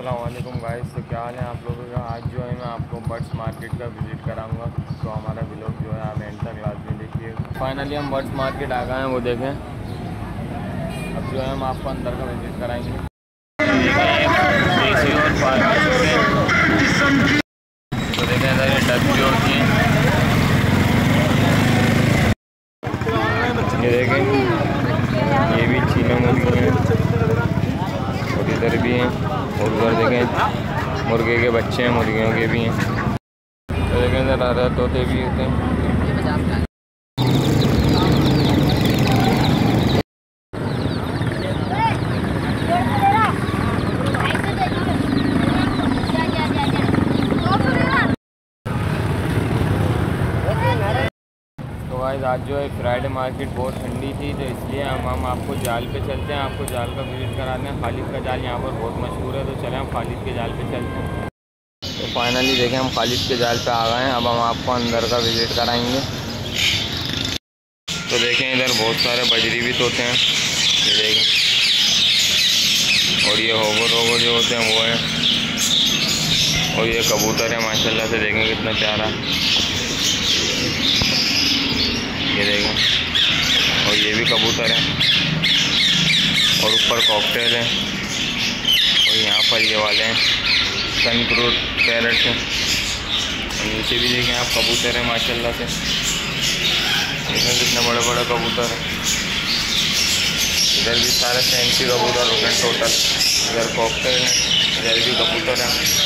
Aslam guys तो क्या हाल है आप लोगों का? आज जो है, मैं आपको बर्ड्स मार्केट का विज़िट कराऊँगा। तो हमारा ब्लॉग जो है, आप एंड तक लाजमी देखिए। फाइनली हम बर्ड्स मार्केट आ गए हैं, वो देखें। अब जो है, हम आपको अंदर का विज़िट कराएँगे। तो देखें देखें ये भी चीना मुर्गी हैं और इधर भी हैं और उधर देखें मुर्गे के बच्चे हैं, मुर्गियों के भी हैं। तो देखें ज़रा तोते भी होते हैं। तो आज जो है फ्राइडे मार्केट बहुत ठंडी थी तो इसलिए हम हम आपको जाल पे चलते हैं, आपको जाल का विज़िट कराते हैं। खालिद का जाल यहाँ पर बहुत मशहूर है तो चले हम खालिद के जाल पे चलते हैं। तो फाइनली देखें हम खालिद के जाल पे आ गए हैं, अब हम आपको अंदर का विज़िट कराएँगे। तो देखें इधर बहुत सारे बजरी भी तोते हैं देखें। और ये होगो रोगो जो होते हैं, वो हैं। और ये कबूतर है, माशाल्लाह से देखें कितना प्यारा। ये देखें। और ये भी कबूतर है। और ऊपर कॉकटेल है। और यहाँ पर ये वाले हैं। सनक्रूट पैरट हैं। और नीचे भी देखें आप, कबूतर हैं माशाल्लाह से। देखें कितने बड़े बड़े कबूतर हैं। इधर भी सारे फैंसी कबूतर हैं टोटल इधर कॉकटेल है, इधर भी कबूतर हैं।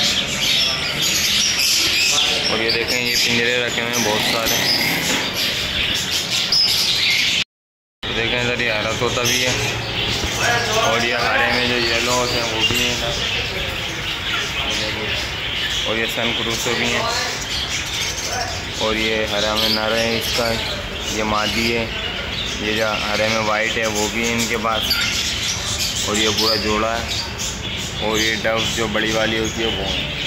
और ये देखें, ये पिंजरे रखे हुए हैं, बहुत सारे। देखें इधर ये हरा तोता भी है। और ये हरे में जो येलो होते हैं, वो भी हैं और ये सन क्रूसो भी हैं। और ये हरा में नर है इसका, ये मादी है। ये जो हरे में वाइट है, वो भी है इनके पास। और ये पूरा जोड़ा है। और ये डव जो बड़ी वाली होती है, वो है।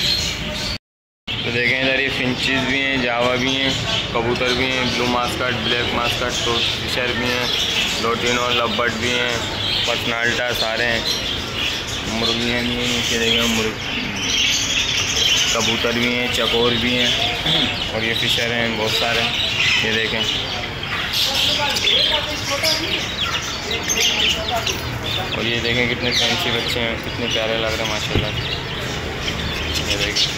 तो देखें इधर ये फिंचज़ भी हैं जावा भी हैं, कबूतर भी हैं blue masked black masked Fischer भी हैं लोटिनो लब्बट भी हैं पटनाल्टा सारे हैं। मुर्गियाँ भी हैं, नीचे देखें मुर्ग। कबूतर भी हैं, चकोर भी हैं, और ये फिशर हैं, बहुत सारे ये देखें। और ये देखें कितने फैंसी बच्चे हैं, कितने प्यारे लग रहे हैं, माशाल्लाह। ये देखें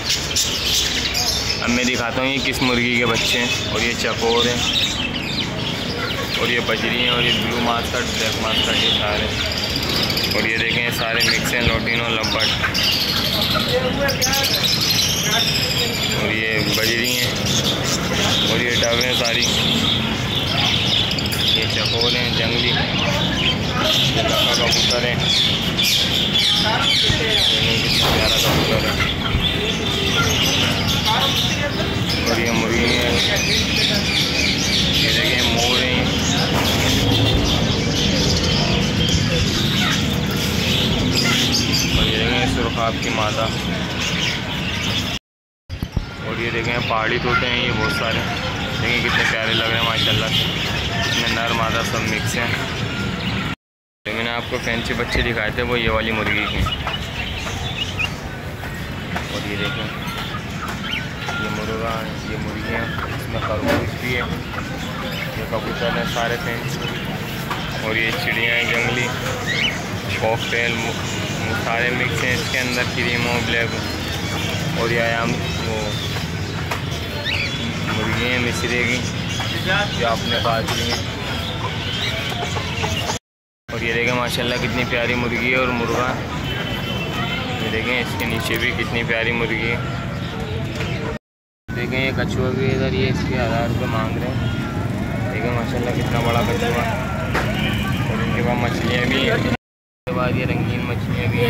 अब मैं दिखाता हूँ ये किस मुर्गी के बच्चे हैं। और ये चकोर हैं। और ये बजरी हैं और ये ब्लू मास्कट ब्लैक मास्कट ये सारे। और ये देखें, ये सारे मिक्स हैं, लोटिनो लब्बट और ये बजरी हैं। और ये डब हैं सारी। ये चकोर हैं, जंगली। कबूतर हैं। प्यारा कबूतर है। ये मुर्गी है। ये देखिए मोर हैं। और ये देखें सुरखाब की माता। और ये देखें पहाड़ी तोते हैं, ये बहुत सारे। देखें कितने प्यारे लग रहे हैं, माशाल्लाह। इसमें नर मादा सब मिक्स हैं। तो मैंने आपको फैंसी बच्चे दिखाए थे, वो ये वाली मुर्गी के। और ये देखें। ये मुर्गा, ये मुर्गियाँ, इसमें खरगोश भी है। ये कबूतर हैं सारे फैंसी और ये चिड़ियाँ हैं, जंगली। कॉकटेल सारे मिक्स हैं इसके अंदर, क्रीम क्रीमो ब्लैक। और ये आयाम, वो मुर्गी हैं मिसरे की, जो आपने ली हैं। और ये देखें, माशाल्लाह कितनी प्यारी मुर्गी है और मुर्गा। ये देखें, इसके नीचे भी कितनी प्यारी मुर्गी है। ये कछुआ भी इधर ये इसके हज़ार रुपये मांग रहे हैं। देखें माशाल्लाह कितना बड़ा कछुआ। और इनके पास मछलियाँ भी हैं। उसके बाद ये रंगीन मछलियाँ भी हैं।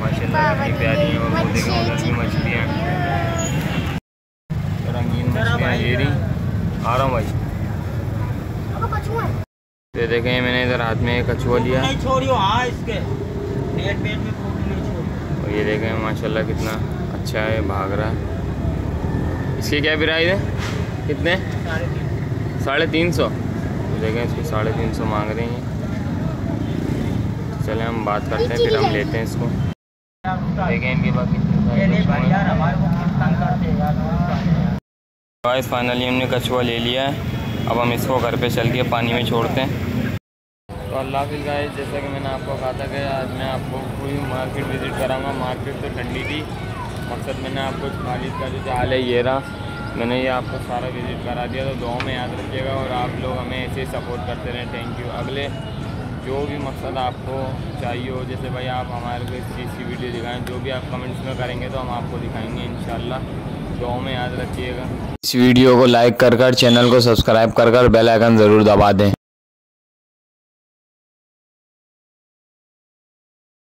माशाल्लाह कितनी प्यारी हैं और देखें उधर की मछलियाँ। तो रंगीन मछलियाँ ये रही। आ रहा हूँ भाई। तो देखें मैंने इधर हाथ में कछुआ लिया। और ये देखें माशाल्लाह कितना अच्छा है भाग रहा है। इसकी क्या प्राइस है? कितने? साढ़े तीन सौ। देखें, इसकी साढ़े तीन सौ मांग रही हैं। चले, हम बात करते हैं, फिर हम लेते हैं इसको। देखें इनके फाइनली हमने कछुआ ले लिया है। अब हम इसको घर पे चल के पानी में छोड़ते हैं। तो अल्लाह हाफिज़ गाइस जैसा कि मैंने आपको कहा था कि आज मैं आपको पूरी मार्केट विज़िट कराऊँगा। मार्केट तो ठंडी थी। मकसद मैंने आपको खालिद का जो जाल है ये रहा, मैंने ये आपको सारा विज़िट करा दिया तो दो में याद रखिएगा और आप लोग हमें ऐसे ही सपोर्ट करते रहें। थैंक यू अगले जो भी मकसद आपको चाहिए हो, जैसे भाई आप हमारे को इस चीज़ की वीडियो दिखाएँ, जो भी आप कमेंट्स में करेंगे तो हम आपको दिखाएँगे इन दो में याद रखिएगा। इस वीडियो को लाइक कर कर चैनल को सब्सक्राइब कर कर बेल आइकन ज़रूर दबा दें।